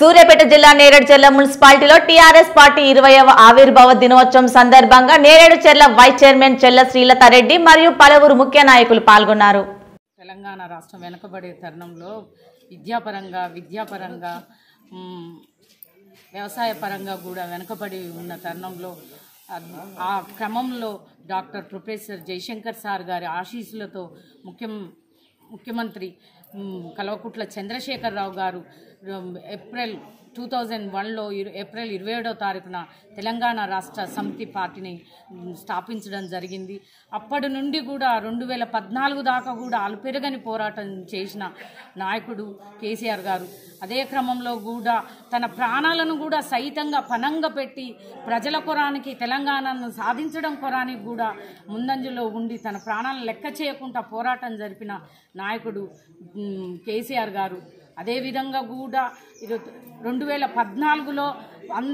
సూర్యాపేట జిల్లా నేరేడు చెర్ల మున్సిపాలిటీలో టీఆర్ఎస్ పార్టీ ఇరవైవ ఆవిర్భావ దినోత్సవం సందర్భంగా నేరేడు చెర్ల వైస్ చైర్మన్ చెల్ల శ్రీలతారెడ్డి మరియు పలువురు ముఖ్య నాయకులు పాల్గొన్నారు. తెలంగాణ రాష్ట్రం వెనుకబడే తరుణంలో విద్యాపరంగా విద్యాపరంగా వ్యవసాయ పరంగా కూడా వెనుకబడి ఉన్న తరుణంలో ఆ క్రమంలో డాక్టర్ ప్రొఫెసర్ జయశంకర్ సార్ గారి ఆశీస్సులతో ముఖ్యం ముఖ్యమంత్రి కల్వకుట్ల చంద్రశేఖరరావు గారు ఏప్రిల్ టూ థౌజండ్ వన్లో ఏప్రిల్ ఇరవై ఏడో తారీఖున తెలంగాణ రాష్ట్ర సమితి పార్టీని స్థాపించడం జరిగింది. అప్పటి నుండి కూడా రెండు వేల పద్నాలుగు దాకా కూడా అలుపెరగని పోరాటం చేసిన నాయకుడు కేసీఆర్ గారు. అదే క్రమంలో కూడా తన ప్రాణాలను కూడా సైతంగా పనంగా పెట్టి ప్రజల కొరానికి తెలంగాణను సాధించడం కొరానికి కూడా ముందంజలో ఉండి తన ప్రాణాలను లెక్క చేయకుండా పోరాటం జరిపిన నాయకుడు కేసీఆర్ గారు. అదేవిధంగా కూడా ఇది రెండు వేల పద్నాలుగులో అన్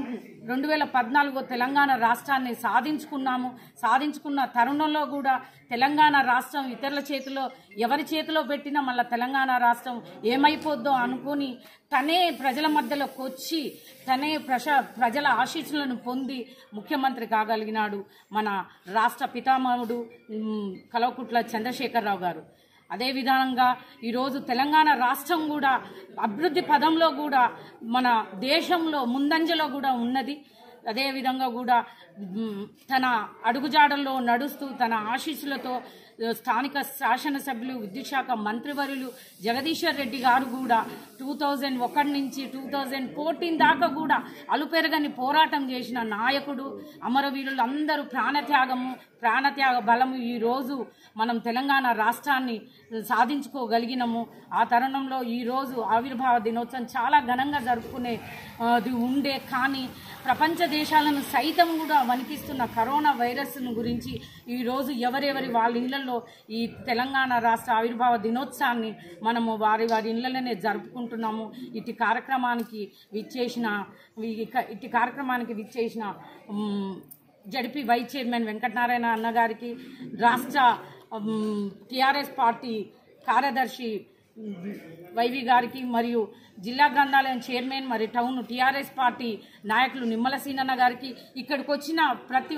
రెండు వేల పద్నాలుగు తెలంగాణ రాష్ట్రాన్ని సాధించుకున్నాము. సాధించుకున్న తరుణంలో కూడా తెలంగాణ రాష్ట్రం ఇతరుల చేతిలో ఎవరి చేతిలో పెట్టినా మళ్ళీ తెలంగాణ రాష్ట్రం ఏమైపోద్దో అనుకుని తనే ప్రజల మధ్యలోకి వచ్చి తనే ప్రజ ప్రజల ఆశీస్సులను పొంది ముఖ్యమంత్రి కాగలిగినాడు మన రాష్ట్ర పితామహుడు కలవకుట్ల చంద్రశేఖరరావు గారు. అదే విధంగా ఈరోజు తెలంగాణ రాష్ట్రం కూడా అభివృద్ధి పదంలో కూడా మన దేశంలో ముందంజలో కూడా ఉన్నది. అదేవిధంగా కూడా తన అడుగుజాడల్లో నడుస్తూ తన ఆశీస్సులతో స్థానిక శాసనసభ్యులు విద్యుత్ శాఖ మంత్రివర్యులు జగదీశ్వర్ రెడ్డి గారు కూడా టూ థౌజండ్ ఒకటి నుంచి టూ థౌజండ్ ఫోర్టీన్ దాకా కూడా అలుపెరగని పోరాటం చేసిన నాయకుడు అమరవీరులు అందరూ ప్రాణత్యాగము ప్రాణత్యాగ బలము ఈరోజు మనం తెలంగాణ రాష్ట్రాన్ని సాధించుకోగలిగినము. ఆ తరుణంలో ఈరోజు ఆవిర్భావ దినోత్సవం చాలా ఘనంగా జరుపుకునే అది ఉండే కానీ ప్రపంచ దేశాలను సైతం కూడా వణికిస్తున్న కరోనా వైరస్ను గురించి ఈరోజు ఎవరెవరి వాళ్ళ ఇళ్ళలో ఈ తెలంగాణ రాష్ట్ర ఆవిర్భావ దినోత్సవాన్ని మనము వారి వారి ఇళ్ళలోనే జరుపుకుంటున్నాము. ఇటు కార్యక్రమానికి విచ్చేసిన ఇటు కార్యక్రమానికి విచ్చేసిన జడిపి వైస్ చైర్మన్ వెంకటనారాయణ అన్నగారికి రాష్ట్ర టిఆర్ఎస్ పార్టీ కార్యదర్శి వైవి గారికి మరియు జిల్లా గ్రంథాలయం చైర్మన్ మరియు టౌన్ టీఆర్ఎస్ పార్టీ నాయకులు నిమ్మల సీనన్న గారికి ఇక్కడికి వచ్చిన ప్రతి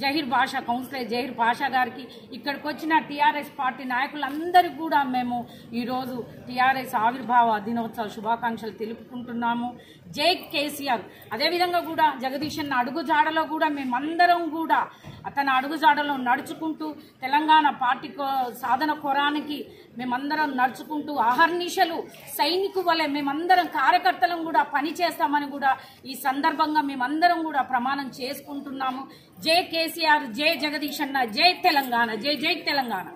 జహీర్ బాషా కౌన్సిలర్ జహీర్ బాషా గారికి ఇక్కడికి వచ్చిన టీఆర్ఎస్ పార్టీ నాయకులందరికీ కూడా మేము ఈరోజు టీఆర్ఎస్ ఆవిర్భావ దినోత్సవ శుభాకాంక్షలు తెలుపుకుంటున్నాము. జై కేసీఆర్. అదేవిధంగా కూడా జగదీష్ అన్న అడుగుజాడలో కూడా మేమందరం కూడా అతని అడుగుజాడలో నడుచుకుంటూ తెలంగాణ పార్టీ కో- సాధన కొరానికి మేమందరం నడుచుకుంటూ అహర్నిశలు సైనికు వలె మేమందరం కార్యకర్తలం కూడా పని చేస్తామని కూడా ఈ సందర్భంగా మేమందరం కూడా ప్రమాణం చేసుకుంటున్నాము. జై కేసీఆర్ జై జగదీష్ అన్న జై తెలంగాణ జై జై తెలంగాణ.